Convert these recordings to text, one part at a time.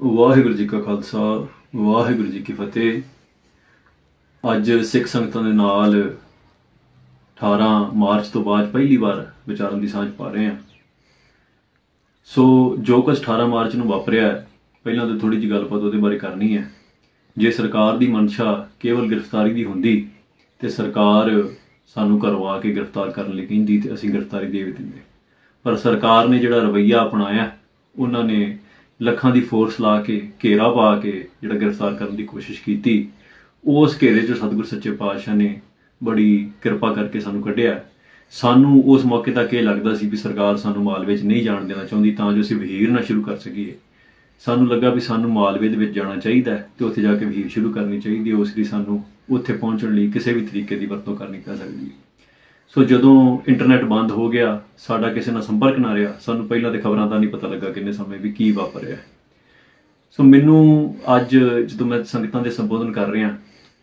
ਵਾਹਿਗੁਰੂ ਜੀ ਕਾ ਖਾਲਸਾ, ਵਾਹਿਗੁਰੂ ਜੀ ਕੀ ਫਤਿਹ। ਅੱਜ ਸਿੱਖ ਸੰਗਤਾਂ ਦੇ ਨਾਲ 18 ਮਾਰਚ ਤੋਂ ਬਾਅਦ ਪਹਿਲੀ ਵਾਰ ਵਿਚਾਰਨ ਦੀ ਸਾਂਝ ਪਾ ਰਹੇ ਹਾਂ। ਸੋ ਜੋ ਕੁਝ 18 ਮਾਰਚ ਨੂੰ ਵਾਪਰਿਆ ਪਹਿਲਾਂ ਤਾਂ ਥੋੜੀ ਜਿਹੀ ਗੱਲਬਾਤ ਉਹਦੇ ਬਾਰੇ ਕਰਨੀ ਹੈ। ਜੇ ਸਰਕਾਰ ਦੀ ਮਨਸ਼ਾ ਕੇਵਲ ਗ੍ਰਿਫਤਾਰੀ ਦੀ ਹੁੰਦੀ ਤੇ ਸਰਕਾਰ ਸਾਨੂੰ ਕਰਵਾ ਕੇ ਗ੍ਰਿਫਤਾਰ ਕਰਨ ਲਈ ਕਹਿੰਦੀ ਤੇ ਅਸੀਂ ਗ੍ਰਿਫਤਾਰੀ ਦੇ ਵੀ ਦਿੰਦੇ। ਪਰ ਸਰਕਾਰ ਨੇ ਜਿਹੜਾ ਰਵੱਈਆ ਅਪਣਾਇਆ, ਉਹਨਾਂ ਨੇ ਲੱਖਾਂ ਦੀ ਫੋਰਸ ਲਾ ਕੇ, ਘੇਰਾ ਪਾ ਕੇ ਜਿਹੜਾ ਗ੍ਰਿਫਤਾਰ ਕਰਨ ਦੀ ਕੋਸ਼ਿਸ਼ ਕੀਤੀ, ਉਸ ਘੇਰੇ 'ਚ ਸਤਿਗੁਰ ਸੱਚੇ ਪਾਤਸ਼ਾਹ ਨੇ ਬੜੀ ਕਿਰਪਾ ਕਰਕੇ ਸਾਨੂੰ ਕੱਢਿਆ। ਸਾਨੂੰ ਉਸ ਮੌਕੇ ਤੱਕ ਇਹ ਲੱਗਦਾ ਸੀ ਵੀ ਸਰਕਾਰ ਸਾਨੂੰ ਮਾਲਵੇ 'ਚ ਨਹੀਂ ਜਾਣ ਦੇਣਾ ਚਾਹੁੰਦੀ, ਤਾਂ ਜੋ ਅਸੀਂ ਵਹੀਰ ਨਾ ਸ਼ੁਰੂ ਕਰ ਸਕੀਏ। ਸਾਨੂੰ ਲੱਗਾ ਵੀ ਸਾਨੂੰ ਮਾਲਵੇ ਦੇ ਵਿੱਚ ਜਾਣਾ ਚਾਹੀਦਾ ਹੈ ਤੇ ਉੱਥੇ ਜਾ ਕੇ ਵਹੀਰ ਸ਼ੁਰੂ ਕਰਨੀ ਚਾਹੀਦੀ ਹੈ, ਉਸ ਲਈ ਸਾਨੂੰ ਉੱਥੇ ਪਹੁੰਚਣ ਲਈ ਕਿਸੇ ਵੀ ਤਰੀਕੇ ਦੀ ਵਰਤੋਂ ਕਰਨੀ ਪੈ ਸਕਦੀ ਹੈ। ਸੋ ਜਦੋਂ ਇੰਟਰਨੈਟ ਬੰਦ ਹੋ ਗਿਆ, ਸਾਡਾ ਕਿਸੇ ਨਾਲ ਸੰਪਰਕ ਨਾ ਰਿਹਾ, ਸਾਨੂੰ ਪਹਿਲਾਂ ਤੇ ਖਬਰਾਂ ਦਾ ਨਹੀਂ ਪਤਾ ਲੱਗਾ ਕਿੰਨੇ ਸਮੇਂ ਵੀ ਕੀ ਵਾਪਰਿਆ ਸੋ ਮੈਨੂੰ ਅੱਜ ਜਦੋਂ ਮੈਂ ਸੰਗਤਾਂ ਦੇ ਸੰਬੋਧਨ ਕਰ ਰਿਹਾ,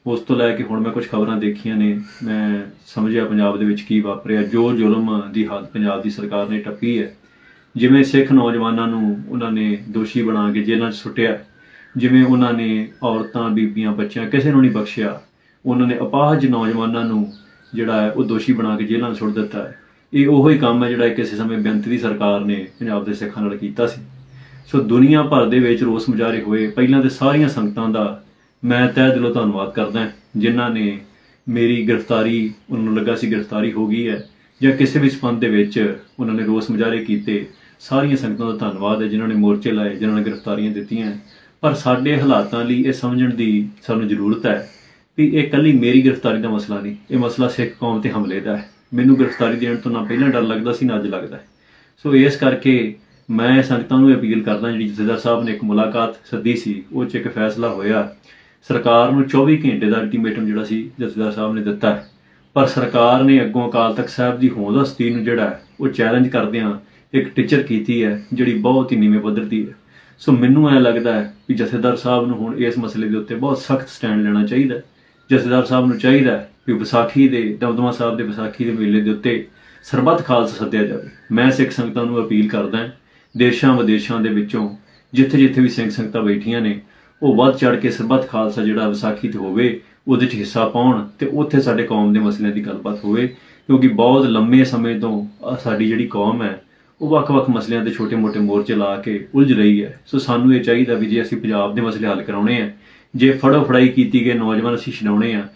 ਉਸ ਤੋਂ ਲੈ ਕੇ ਹੁਣ ਮੈਂ ਕੁਝ ਖਬਰਾਂ ਦੇਖੀਆਂ ਨੇ, ਮੈਂ ਸਮਝਿਆ ਪੰਜਾਬ ਦੇ ਵਿੱਚ ਕੀ ਵਾਪਰਿਆ, ਜੋ ਜ਼ੁਲਮ ਦੀ ਹਾਲਤ ਪੰਜਾਬ ਦੀ ਸਰਕਾਰ ਨੇ ਟੱਪੀ ਹੈ। ਜਿਵੇਂ ਸਿੱਖ ਨੌਜਵਾਨਾਂ ਨੂੰ ਉਹਨਾਂ ਨੇ ਦੋਸ਼ੀ ਬਣਾ ਕੇ ਜੇਲ੍ਹਾਂ 'ਚ ਸੁੱਟਿਆ, ਜਿਵੇਂ ਉਹਨਾਂ ਨੇ ਔਰਤਾਂ, ਬੀਬੀਆਂ, ਬੱਚਿਆਂ ਕਿਸੇ ਨੂੰ ਨਹੀਂ ਬਖਸ਼ਿਆ, ਉਹਨਾਂ ਨੇ ਅਪਾਹਜ ਨੌਜਵਾਨਾਂ ਨੂੰ ਜਿਹੜਾ ਹੈ, ਉਹ ਦੋਸ਼ੀ ਬਣਾ ਕੇ ਜੇਲ੍ਹਾਂ 'ਚ ਸੁੱਟ ਦਿੱਤਾ ਹੈ। ਇਹ ਉਹੋ ਹੀ ਕੰਮ ਹੈ ਜਿਹੜਾ ਕਿਸੇ ਸਮੇਂ ਬੇਅੰਤ ਦੀ ਸਰਕਾਰ ਨੇ ਪੰਜਾਬ ਦੇ ਸਿੱਖਾਂ ਨਾਲ ਕੀਤਾ ਸੀ। ਸੋ ਦੁਨੀਆ ਭਰ ਦੇ ਵਿੱਚ ਰੋਸ ਮੁਜ਼ਾਹਰੇ ਹੋਏ ਪਹਿਲਾਂ ਤੇ ਸਾਰੀਆਂ ਸੰਗਤਾਂ ਦਾ ਮੈਂ ਤਹਿ ਦਿਲੋਂ ਧੰਨਵਾਦ ਕਰਦਾ ਜਿਨ੍ਹਾਂ ਨੇ ਮੇਰੀ ਗ੍ਰਿਫਤਾਰੀ, ਉਹਨਾਂ ਨੂੰ ਲੱਗਾ ਸੀ ਗ੍ਰਿਫਤਾਰੀ ਹੋ ਗਈ ਹੈ, ਜਾਂ ਕਿਸੇ ਵੀ ਸੰਬੰਧ ਦੇ ਵਿੱਚ ਉਹਨਾਂ ਨੇ ਰੋਸ ਮੁਜ਼ਾਹਰੇ ਕੀਤੇ। ਸਾਰੀਆਂ ਸੰਗਤਾਂ ਦਾ ਧੰਨਵਾਦ ਹੈ, ਜਿਨ੍ਹਾਂ ਨੇ ਮੋਰਚੇ ਲਾਏ, ਜਿਨ੍ਹਾਂ ਨੇ ਗ੍ਰਿਫਤਾਰੀਆਂ ਦਿੱਤੀਆਂ। ਪਰ ਸਾਡੇ ਹਾਲਾਤਾਂ ਲਈ ਇਹ ਸਮਝਣ ਦੀ ਸਾਨੂੰ ਜ਼ਰੂਰਤ ਹੈ ਵੀ ਇਹ ਕੱਲੀ ਮੇਰੀ ਗ੍ਰਿਫਤਾਰੀ ਦਾ ਮਸਲਾ ਨਹੀਂ। ਇਹ ਮਸਲਾ ਸਿੱਖ ਕੌਮ ਤੇ ਹਮਲੇ ਦਾ ਹੈ। ਮੈਨੂੰ ਗ੍ਰਿਫਤਾਰੀ ਦੇਣ ਤੋਂ ਨਾ ਪਹਿਲਾਂ ਡਰ ਲੱਗਦਾ ਸੀ, ਨਾ ਅੱਜ ਲੱਗਦਾ ਹੈ। ਸੋ ਇਸ ਕਰਕੇ ਮੈਂ ਸੰਗਤਾਂ ਨੂੰ ਅਪੀਲ ਕਰਦਾ, ਜਿਹੜੀ ਜਥੇਦਾਰ ਸਾਹਿਬ ਨੇ ਇੱਕ ਮੁਲਾਕਾਤ ਸੱਦੀ ਸੀ, ਉਹ 'ਚ ਇੱਕ ਫੈਸਲਾ ਹੋਇਆ। ਸਰਕਾਰ ਨੂੰ 24 ਘੰਟੇ ਦਾ ਅਲਟੀਮੇਟਮ ਜਿਹੜਾ ਸੀ, ਜਥੇਦਾਰ ਸਾਹਿਬ ਨੇ ਦਿੱਤਾ ਪਰ ਸਰਕਾਰ ਨੇ ਅੱਗੋਂ ਅਕਾਲ ਤਖਤ ਸਾਹਿਬ ਦੀ ਹੋਂਦ ਹਸਤੀ ਨੂੰ ਜਿਹੜਾ ਉਹ ਚੈਲੰਜ ਕਰਦਿਆਂ ਇੱਕ ਟੀਚਰ ਕੀਤੀ ਹੈ, ਜਿਹੜੀ ਬਹੁਤ ਹੀ ਨੀਵੇਂ ਪੱਧਰ ਦੀ ਹੈ। ਸੋ ਮੈਨੂੰ ਐ ਲੱਗਦਾ ਹੈ ਕਿ ਜਥੇਦਾਰ ਸਾਹਿਬ ਨੂੰ ਹੁਣ ਇਸ ਮਸਲੇ ਦੇ ਉੱਤੇ ਬਹੁਤ ਸਖਤ ਸਟੈਂਡ ਲੈਣਾ ਚਾਹੀਦਾ ਹੈ। ਜਥੇਦਾਰ ਸਾਹਿਬ ਨੂੰ ਚਾਹੀਦਾ ਹੈ ਕਿ ਵਿਸਾਖੀ ਦੇ, ਦਮਦਮਾ ਸਾਹਿਬ ਦੇ ਵਿਸਾਖੀ ਦੇ ਮੇਲੇ ਦੇ ਉੱਤੇ ਸਰਬੱਤ ਖਾਲਸਾ ਸੱਦਿਆ ਜਾਵੇ। ਮੈਂ ਸਿੱਖ ਸੰਗਤਾਂ ਨੂੰ ਅਪੀਲ ਕਰਦਾ ਦੇਸ਼ਾਂ ਵਿਦੇਸ਼ਾਂ ਦੇ ਵਿੱਚੋਂ ਜਿੱਥੇ ਜਿੱਥੇ ਵੀ ਸਿੰਘ ਸੰਗਤਾਂ ਬੈਠੀਆਂ ਨੇ, ਉਹ ਵੱਧ ਚੜ ਕੇ ਸਰਬੱਤ ਖਾਲਸਾ ਜਿਹੜਾ ਵਿਸਾਖੀ ਤੇ ਹੋਵੇ, ਉਹਦੇ 'ਚ ਹਿੱਸਾ ਪਾਉਣ ਤੇ ਉੱਥੇ ਸਾਡੇ ਕੌਮ ਦੇ ਮਸਲਿਆਂ ਦੀ ਗੱਲਬਾਤ ਹੋਵੇ, ਕਿਉਂਕਿ ਬਹੁਤ ਲੰਮੇ ਸਮੇਂ ਤੋਂ ਸਾਡੀ ਜਿਹੜੀ ਕੌਮ ਹੈ, ਉਹ ਵੱਖ-ਵੱਖ ਮਸਲਿਆਂ ਤੇ ਛੋਟੇ-ਮੋਟੇ ਮੋਰਚੇ ਲਾ ਕੇ ਉਲਝ ਰਹੀ ਹੈ। ਸੋ ਸਾਨੂੰ ਇਹ ਚਾਹੀਦਾ ਵੀ ਜੇ ਅਸੀਂ ਪੰਜਾਬ ਦੇ ਮਸਲੇ ਹੱਲ ਕਰਾਉਣੇ ਆ ਜੇ ਫੜੋ ਫੜਾਈ ਕੀਤੀ ਗਏ ਨੌਜਵਾਨ ਅਸੀਂ ਛਡਾਉਣੇ ਆ।